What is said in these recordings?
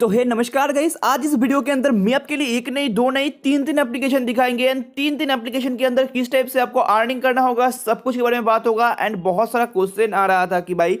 तो हे नमस्कार गाइस आज इस वीडियो के अंदर मैं आपके लिए एक नहीं दो नहीं तीन तीन एप्लीकेशन दिखाएँगे। एंड तीन तीन एप्लीकेशन के अंदर किस टाइप से आपको अर्निंग करना होगा, सब कुछ के बारे में बात होगा। एंड बहुत सारा क्वेश्चन आ रहा था कि भाई,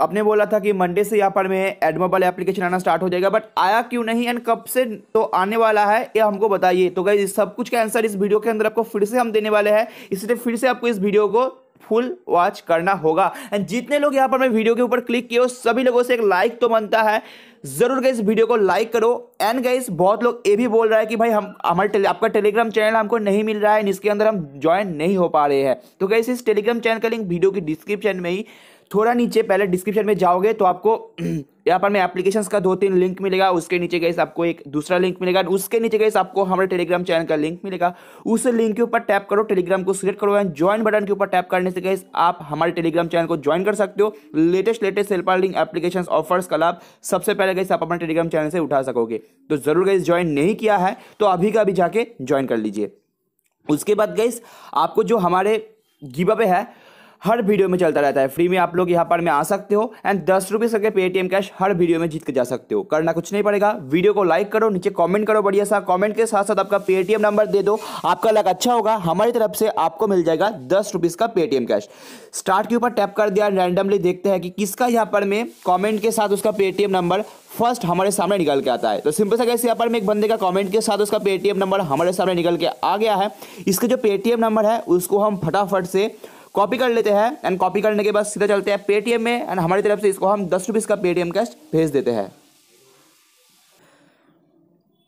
आपने बोला था कि मंडे से यहाँ पर में एडमोबल एप्लीकेशन आना स्टार्ट हो जाएगा बट आया क्यों नहीं एंड कब से तो आने वाला है, ये हमको बताइए। तो गाइज़ सब कुछ का आंसर इस वीडियो के अंदर आपको फिर से हम देने वाले हैं। इसलिए फिर से आपको इस वीडियो को फुल वॉच करना होगा। एंड जितने लोग यहाँ पर मैं वीडियो के ऊपर क्लिक किए सभी लोगों से एक लाइक तो बनता है। ज़रूर इस वीडियो को लाइक करो। एंड गाइस बहुत लोग ये भी बोल रहा है कि भाई हम हमारे टेले, आपका टेलीग्राम चैनल हमको नहीं मिल रहा है इसके अंदर हम ज्वाइन नहीं हो पा रहे हैं। तो गए इस टेलीग्राम चैनल का लिंक वीडियो की डिस्क्रिप्शन में ही थोड़ा नीचे पहले डिस्क्रिप्शन में जाओगे तो आपको, यहाँ पर मैं एप्लीकेशन का दो तीन लिंक मिलेगा, उसके नीचे गए आपको एक दूसरा लिंक मिलेगा उसके नीचे गए आपको हमारे टेलीग्राम चैनल का लिंक मिलेगा। उस लिंक के ऊपर टैप करो टेलीग्राम को सिलेक्ट करो एंड ज्वाइन बटन के ऊपर टैप करने से गए आप हमारे टेलीग्राम चैनल को ज्वाइन कर सकते हो। Latest latest self earning application offers का लाभ सबसे पहले गए आप अपने टेलीग्राम चैनल से उठा सकोगे। तो ज़रूर गए ज्वाइन नहीं किया है तो अभी का अभी जाके ज्वाइन कर लीजिए। उसके बाद गई आपको जो हमारे गिव है हर वीडियो में चलता रहता है। फ्री में आप लोग यहाँ पर में आ सकते हो एंड दस रुपये करके पेटीएम कैश हर वीडियो में जीत के जा सकते हो। करना कुछ नहीं पड़ेगा। वीडियो को लाइक करो, नीचे कॉमेंट करो बढ़िया सा। कॉमेंट के साथ साथ आपका पेटीएम नंबर दे दो। आपका लग अच्छा होगा। हमारी तरफ़ से आपको मिल जाएगा दस रुपीज़ का पेटीएम कैश स्टार्ट के ऊपर टैप कर दिया रैंडमली देखते हैं कि किसका यहाँ पर में कॉमेंट के साथ उसका पेटीएम नंबर फ़र्स्ट हमारे सामने निकल के आता है। तो सिंपल सा कैसे यहाँ पर में एक बंदे का कमेंट के साथ उसका पेटीएम नंबर हमारे सामने निकल के आ गया है। इसका जो पेटीएम नंबर है, उसको हम फटाफट से कॉपी कर लेते हैं एंड कॉपी करने के बाद सीधा चलते हैं पेटीएम में एंड हमारी तरफ़ से इसको हम दस रुपीज़ का पेटीएम कैश भेज देते हैं।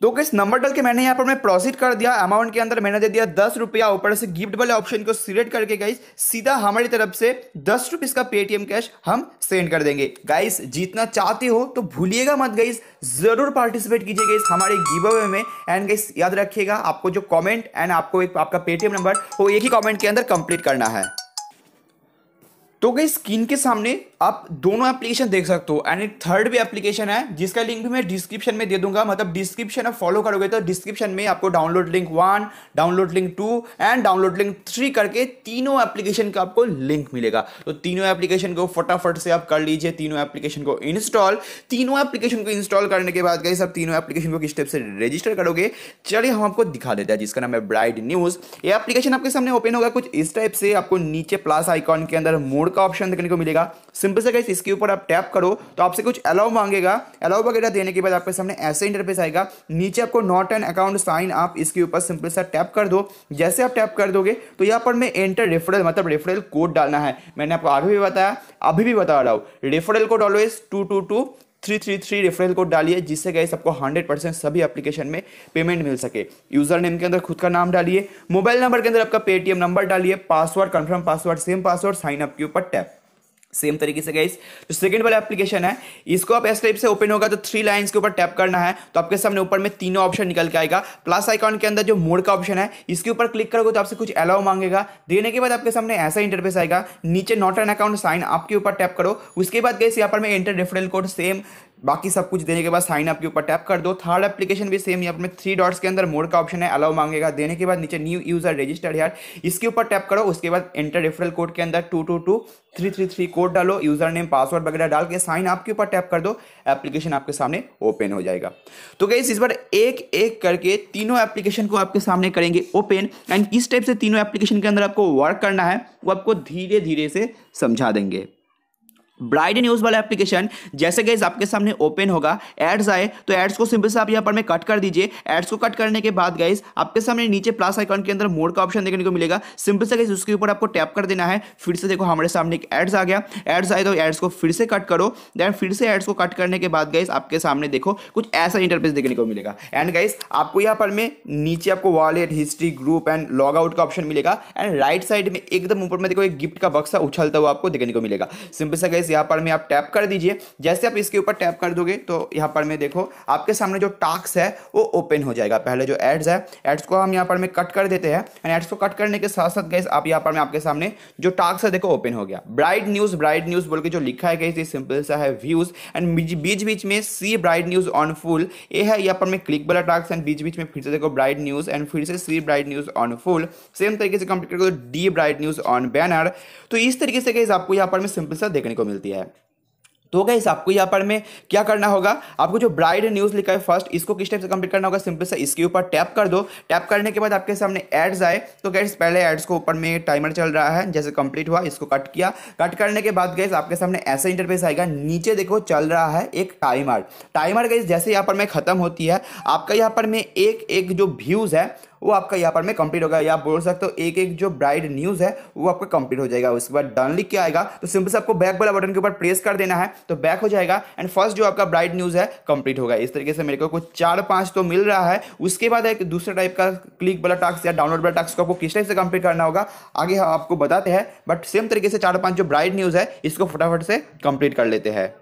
तो किस नंबर डाल के मैंने यहाँ पर मैं प्रोसीड कर दिया अमाउंट के अंदर मैंने दे दिया दस रुपया, ऊपर से गिफ्ट वाले ऑप्शन को सिलेक्ट करके गाइस सीधा हमारी तरफ़ से दस रुपीज़ का पेटीएम कैश हम सेंड कर देंगे। गाइस जीतना चाहते हो तो भूलिएगा मत गाइस ज़रूर पार्टिसिपेट कीजिए गाइस हमारे गिव अवे में। एंड गाइस याद रखिएगा, आपको जो कॉमेंट एंड आपको एक, आपका पेटीएम नंबर वो एक ही कॉमेंट के अंदर कंप्लीट करना है। तो गई स्किन के सामने आप दोनों एप्लीकेशन देख सकते हो एंड एक थर्ड भी एप्लीकेशन है, जिसका लिंक भी मैं डिस्क्रिप्शन में दे दूँगा। मतलब डिस्क्रिप्शन आप फॉलो करोगे तो डिस्क्रिप्शन में आपको download link one download link two and download link three करके तीनों एप्लीकेशन का आपको लिंक मिलेगा। तो तीनों एप्लीकेशन को फटाफट से आप कर लीजिए, तीनों एप्लीकेशन को इंस्टॉल तीनों एप्लीकेशन को इंस्टॉल करने के बाद गई सब तीनों एप्लीकेशन को किस स्टेप से रजिस्टर करोगे? चलिए हम आपको दिखा देते हैं, जिसका नाम है ब्राइट न्यूज़ ये एप्लीकेशन आपके सामने ओपन होगा, कुछ इस टाइप से आपको नीचे प्लस आइकॉन के अंदर मोड का ऑप्शन देखने को मिलेगा। सिंपल से गाइस इसके ऊपर आप टैप करो तो आपसे कुछ अलाउ मांगेगा। अलाउ वगैरह देने के बाद आपके सामने ऐसे इंटरफेस आएगा, नीचे आपको नॉट एन अकाउंट साइन आप इसके ऊपर सिंपल सा टैप कर दो। जैसे आप टैप कर दोगे तो यहाँ पर मैं एंटर रेफरल मतलब रेफरल कोड डालना है। मैंने आपको आगे भी बताया, अभी भी बता रहा हूँ। Referral code always two two two three three three referral code डालिए, जिससे गए सबको हंड्रेड परसेंट सभी एप्लीकेशन में पेमेंट मिल सके। यूज़र नेम के अंदर खुद का नाम डालिए। मोबाइल नंबर के अंदर आपका पेटीएम नंबर डालिए। Password confirm password same password sign up के ऊपर टैप सेम तरीके से गई जो सेकंड वाला एप्लीकेशन है, इसको आप इस टाइप से ओपन होगा तो थ्री लाइंस के ऊपर टैप करना है तो आपके सामने ऊपर में तीनों ऑप्शन निकल के आएगा। प्लस आइकॉन के अंदर जो मोड का ऑप्शन है, इसके ऊपर क्लिक करोगे तो आपसे कुछ अलाउ मांगेगा। देने के बाद आपके सामने ऐसा इंटरफेस आएगा, नीचे नॉट एन अकाउंट साइन आपके ऊपर टैप करो। उसके बाद गई यहाँ पर मैं इंटर रेफरल कोड सेम बाकी सब कुछ देने के बाद साइन अप के ऊपर टैप कर दो। थर्ड एप्लीकेशन भी सेम यहाँ पर थ्री डॉट्स के अंदर मोड का ऑप्शन है अलाउ मांगेगा। देने के बाद नीचे न्यू यूज़र रजिस्टर्ड यार इसके ऊपर टैप करो, उसके बाद एंटर रेफरल कोड के अंदर two two two three three three code डालो यूज़र नेम पासवर्ड वगैरह डाल के साइन अप के ऊपर टैप कर दो एप्लीकेशन आपके सामने ओपन हो जाएगा। तो गई इस बार एक एक करके तीनों एप्लीकेशन को आपके सामने करेंगे ओपन एंड किस टाइप से तीनों एप्लीकेशन के अंदर आपको वर्क करना है, वो आपको धीरे धीरे से समझा देंगे। ब्राइड न्यूज़ वाला एप्लीकेशन जैसे गैस आपके सामने ओपन होगा एड्स आए तो एड्स को सिंपल से आप यहाँ पर में कट कर दीजिए। एड्स को कट करने के बाद गैस आपके सामने नीचे प्लस आइकॉन के अंदर मोड का ऑप्शन देखने को मिलेगा। सिंपल से गैस उसके ऊपर आपको टैप कर देना है। फिर से देखो हमारे सामने एक एड्स आ गया। एड्स आए तो एड्स को फिर से कट करो। देन फिर से एड्स को कट करने के बाद गैस आपके सामने देखो कुछ ऐसा इंटरफेस देखने को मिलेगा। एंड गाइस आपको यहाँ पर में नीचे आपको wallet history group and log out का ऑप्शन मिलेगा। एंड राइट साइड में एकदम ऊपर में देखो एक गिफ्ट का बक्सा उछलता हुआ आपको देखने को मिलेगा। सिंपल से गैस गैस यहाँ पर में आप टैप कर दीजिए। जैसे आप इसके ऊपर टैप कर दोगे तो यहाँ पर में देखो, आपके सामने जो टास्क है, वो ओपन हो जाएगा। पहले जो एड्स है एड्स को हम यहाँ पर में कट कर देते हैं। एंड एड्स को कट करने के साथ साथ गैस आप यहाँ पर में आपके सामने जो टास्क है, देखो ओपन हो गया। ब्राइट न्यूज़ ब्राइट न्यूज़ बोल के जो लिखा है गैस ये सिंपल सा है व्यूज़ एंड बीच बीच में C bright news on full ये है, यहाँ पर में क्लिक वाला टास्क एंड बीच बीच में फिर से देखो ब्राइट न्यूज़ एंड फिर से C bright news on full same तरीके से कंप्लीट कर D bright news on banner तो इस तरीके से गैस आपको यहाँ पर में सिंपल सा देखने को मिलती है। तो गैस आपको यहाँ पर में क्या करना होगा? आपको जो ब्राइड न्यूज़ लिखा है फ़र्स्ट इसको किस टाइप से कंप्लीट करना होगा? सिंपल से इसके ऊपर टैप कर दो। टैप करने के बाद आपके सामने एड्स आए। तो गैस पहले एड्स को ऊपर में टाइमर चल रहा है। जैसे कंप्लीट हुआ, इसको कट किया। कट करने के बाद गैस आपके सामने ऐसा इंटरफेस आएगा। नीचे देखो, चल रहा है एक टाइमर टाइमर गैस जैसे यहाँ पर में खत्म होती है, आपका यहाँ पर में एक एक जो व्यूज़ है वो आपका यहाँ पर में कंप्लीट होगा। या बोल सकते हो, एक एक जो ब्राइड न्यूज़ है, वो आपका कंप्लीट हो जाएगा। उसके बाद डन लिख के आएगा। तो सिंपल से आपको बैक वाला बटन के ऊपर प्रेस कर देना है तो बैक हो जाएगा। एंड फ़र्स्ट जो आपका ब्राइड न्यूज़ है कंप्लीट होगा। इस तरीके से मेरे को कुछ चार पाँच तो मिल रहा है। उसके बाद एक दूसरे टाइप का क्लिक वाला टास्क या डाउनलोड वाला टास्क को आपको किस टाइप से कंप्लीट करना होगा, आगे हम आपको बताते हैं। बट सेम तरीके से चार पाँच जो ब्राइड न्यूज़ है, इसको फटाफट से कंप्लीट कर लेते हैं।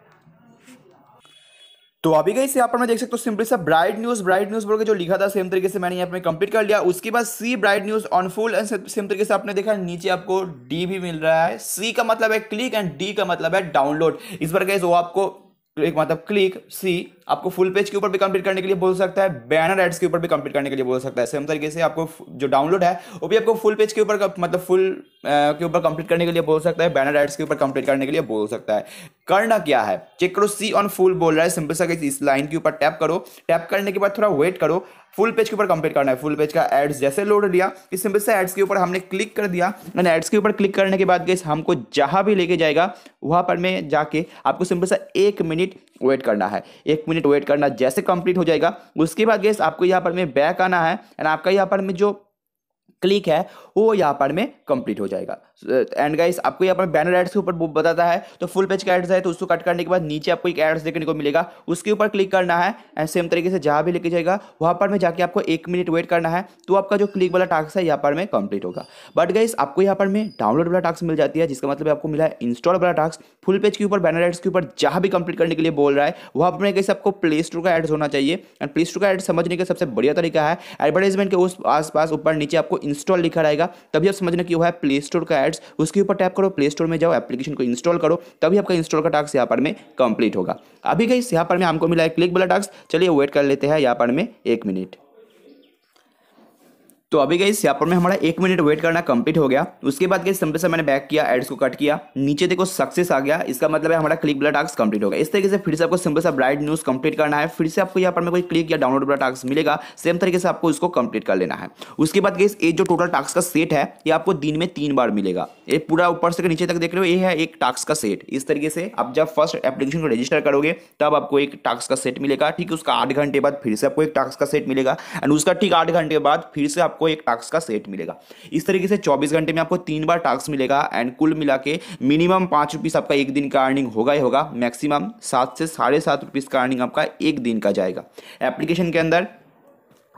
तो अभी गई यहाँ पर, मैं देख सकता हूँ, सिंपली सा ब्राइट न्यूज़ ब्राइट न्यूज़ बोल के जो लिखा था सेम तरीके से मैंने यहाँ पे कंप्लीट कर लिया। उसके बाद C bright news on full and same तरीके से आपने देखा, नीचे आपको डी भी मिल रहा है। सी का मतलब है क्लिक एंड डी का मतलब है डाउनलोड इस बार गई वो आपको एक मतलब क्लिक सी आपको फुल पेज के ऊपर भी कंप्लीट करने के लिए बोल सकता है बैनर एड्स के ऊपर भी कंप्लीट करने के लिए बोल सकता है। सेम तरीके से आपको जो डाउनलोड है, वो भी आपको फुल पेज के ऊपर मतलब फुल के ऊपर कंप्लीट करने के लिए बोल सकता है बैनर एड्स के ऊपर कंप्लीट करने के लिए बोल सकता है। करना क्या है? चेक करो सी ऑन फुल बोल रहा है सिंपल सा इस लाइन के ऊपर टैप करो। टैप करने के बाद थोड़ा वेट करो। फुल पेज के ऊपर कंप्लीट करना है। फुल पेज का एड्स जैसे लोड लिया इस सिंपल से एड्स के ऊपर हमने क्लिक कर दिया। एंड एड्स के ऊपर क्लिक करने के बाद गैस हमको जहाँ भी लेके जाएगा, वहाँ पर मैं जाके आपको सिंपल सा एक मिनट वेट करना है। एक मिनट वेट करना जैसे कंप्लीट हो जाएगा, उसके बाद गैस आपको यहाँ पर में बैक आना है एंड आपका यहाँ पर में जो क्लिक है, वो यहाँ पर में कंप्लीट हो जाएगा। एंड गाइस आपको यहाँ पर बैनर एड्स के ऊपर बताता है तो फुल पेज का एड्स है तो उसको कट करने के बाद नीचे आपको एक एड्स देखने को मिलेगा। उसके ऊपर क्लिक करना है एंड सेम तरीके से जहाँ भी लेके जाएगा, वहाँ पर में जाके आपको एक मिनट वेट करना है तो आपका जो क्लिक वाला टास्क है, यहाँ पर में कंप्लीट होगा। बट गाइस आपको यहाँ पर में डाउनलोड वाला टास्क मिल जाती है, जिसका मतलब आपको मिला है इंस्टॉल वाला टास्क फुल पेज के ऊपर बैनर एड्स के ऊपर जहाँ भी कंप्लीट करने के लिए बोल रहा है, वहाँ पर कैसे आपको प्ले स्टोर का एड्स होना चाहिए। एंड प्ले स्टोर का एड्स समझने का सबसे बढ़िया तरीका है एडवर्टाइजमेंट के उस आसपास ऊपर नीचे आपको इंस्टॉल लिखा रहेगा, तभी आप समझना कि वो है प्ले स्टोर का एड्स उसके ऊपर टैप करो प्ले स्टोर में जाओ एप्लीकेशन को इंस्टॉल करो, तभी आपका इंस्टॉल का टास्क यहाँ पर में कंप्लीट होगा। अभी गई यहाँ पर में हमको मिला है क्लिक वाला टास्क चलिए वेट कर लेते हैं यहाँ पर में एक मिनट तो अभी गई यहाँ पर में हमारा एक मिनट वेट करना कंप्लीट हो गया। उसके बाद गई सिंपल से मैंने बैक किया एड्स को कट किया। नीचे देखो सक्सेस आ गया। इसका मतलब है हमारा क्लिक वाला टास्क कंप्लीट हो गया। इस तरीके से फिर से आपको सिंपल सा ब्राइट न्यूज़ कंप्लीट करना है। फिर से आपको यहाँ पर में कोई क्लिक या डाउनलोड वाला टास्क मिलेगा। सेम तरीके से आपको इसको कंप्लीट कर लेना है। उसके बाद गई ये जो टोटल टास्क का सेट है, ये आपको दिन में तीन बार मिलेगा। ये पूरा ऊपर से नीचे तक देख रहे हो, ये है एक टास्क का सेट इस तरीके से आप जब फ़र्स्ट एप्लीकेशन को रजिस्टर करोगे, तब आपको एक टास्क का सेट मिलेगा। ठीक है, उसका आठ घंटे बाद फिर से आपको एक टास्क का सेट मिलेगा। एंड उसका ठीक आठ घंटे बाद फिर से आपको एक टास्क का सेट मिलेगा। इस तरीके से 24 घंटे में आपको तीन बार टास्क मिलेगा एंड कुल मिला के मिनिमम पाँच रुपीज़ आपका एक दिन का अर्निंग होगा ही होगा। मैक्सिमम सात से साढ़े सात रुपीज़ का अर्निंग आपका एक दिन का जाएगा। एप्लीकेशन के अंदर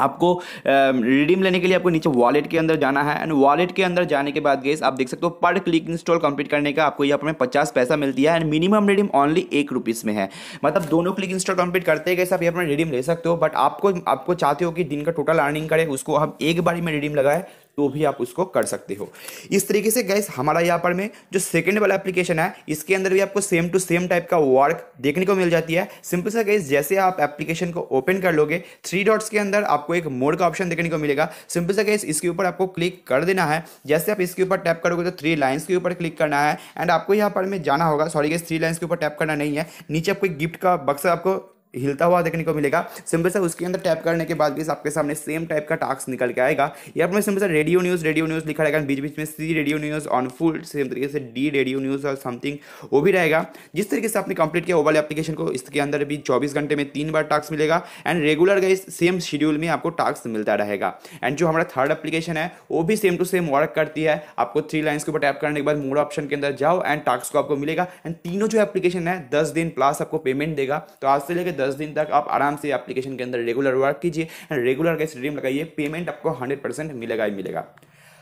आपको रिडीम लेने के लिए आपको नीचे वॉलेट के अंदर जाना है एंड वॉलेट के अंदर जाने के बाद गेस आप देख सकते हो पर क्लिक इंस्टॉल कंप्लीट करने का आपको यहाँ पर पचास पैसा मिलती है एंड मिनिमम रिडीम ओनली एक रुपीज़ में है। मतलब दोनों क्लिक इंस्टॉल कंप्लीट करते गए आप यहाँ पर रिडीम ले सकते हो बट आपको आपको चाहते हो कि दिन का टोटल अर्निंग करे, उसको हम एक बारी में रिडीम लगाए तो भी आप उसको कर सकते हो। इस तरीके से गैस हमारा यहाँ पर में जो सेकेंड वाला एप्लीकेशन है, इसके अंदर भी आपको सेम टू सेम टाइप का वर्क देखने को मिल जाती है। सिंपल सा गैस जैसे आप एप्लीकेशन को ओपन कर लोगे थ्री डॉट्स के अंदर आपको एक मोड का ऑप्शन देखने को मिलेगा। सिंपल सा गैस इसके ऊपर आपको क्लिक कर देना है। जैसे आप इसके ऊपर टैप करोगे तो थ्री लाइन्स के ऊपर क्लिक करना है। एंड आपको यहाँ पर में जाना होगा। सॉरी गैस थ्री लाइन्स के ऊपर टैप करना नहीं है। नीचे आपको गिफ्ट का बक्सा आपको हिलता हुआ देखने को मिलेगा। सिंपल से उसके अंदर टैप करने के बाद भी आपके सामने सेम टाइप का टास्क निकल के आएगा। यहाँ पर सिंपल से रेडियो न्यूज़ रेडियो न्यूज़ लिखा रहेगा। बीच बीच में C radio news on full same तरीके से डी रेडियो न्यूज़ और समथिंग वो भी रहेगा। जिस तरीके से आपने कंप्लीट किया वाले एप्लीकेशन को, इसके अंदर भी चौबीस घंटे में तीन बार टास्क मिलेगा। And regular guys same schedule में आपको टास्क मिलता रहेगा। एंड जो हमारा थर्ड एप्लीकेशन है, वो भी सेम टू सेम वर्क करती है। आपको थ्री लाइन्स के ऊपर टैप करने के बाद मोड ऑप्शन के अंदर जाओ एंड टास्क को आपको मिलेगा। एंड तीनों जो एप्लीकेशन है, दस दिन प्लस आपको पेमेंट देगा। तो आज से लेकर दस दिन तक आप आराम से एप्लीकेशन के अंदर रेगुलर वर्क कीजिए रेगुलर गैस रिडीम लगाइए पेमेंट आपको हंड्रेड परसेंट मिलेगा ही मिलेगा।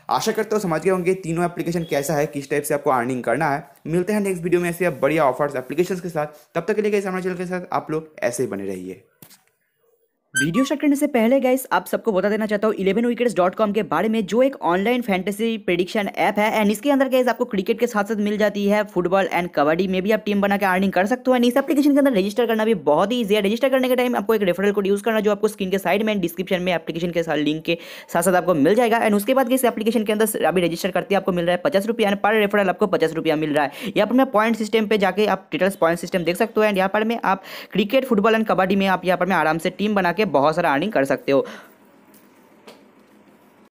आशा करते हो समझ गए होंगे तीनों एप्लीकेशन कैसा है, किस टाइप से आपको अर्निंग करना है। मिलते हैं नेक्स्ट वीडियो में ऐसे बढ़िया ऑफर्स एप्लीकेशन के साथ। तब तक के लिए हमारे चैनल के साथ आप लोग ऐसे ही बने रहिए। वीडियो स्टार्ट करने से पहले गाइस आप सबको बता देना चाहता हूँ इलेवन विकेट्स डॉट कॉम के बारे में जो एक ऑनलाइन फैंटेसी प्रिडिक्शन ऐप है एंड इसके अंदर गाइस आपको क्रिकेट के साथ साथ मिल जाती है फुटबॉल एंड कबड्डी में भी आप टीम बना के अर्निंग कर सकते हो एंड इस एप्लीकेशन के अंदर रजिस्टर करना भी बहुत ही ईजी है। रजिस्टर करने के टाइम आपको एक रेफरल कोड यूज़ करना, जो आपको स्क्रीन के साइड में डिस्क्रिप्शन में एप्लीकेशन के साथ लिंक के साथ साथ आपको मिल जाएगा एंड उसके बाद इस एप्लीकेशन के अंदर अभी रजिस्टर करते आपको मिल रहा है पचास रुपया एंड पर रेफरल आपको पचास रुपया मिल रहा है। यहाँ पर मैं पॉइंट सिस्टम पर जाकर आप डिटेल्स पॉइंट सिस्टम देख सकते हो एंड यहाँ पर में आप क्रिकेट फुटबॉल एंड कबड्डी में आप यहाँ पर में आराम से टीम बना के बहुत सारा अर्निंग कर सकते हो।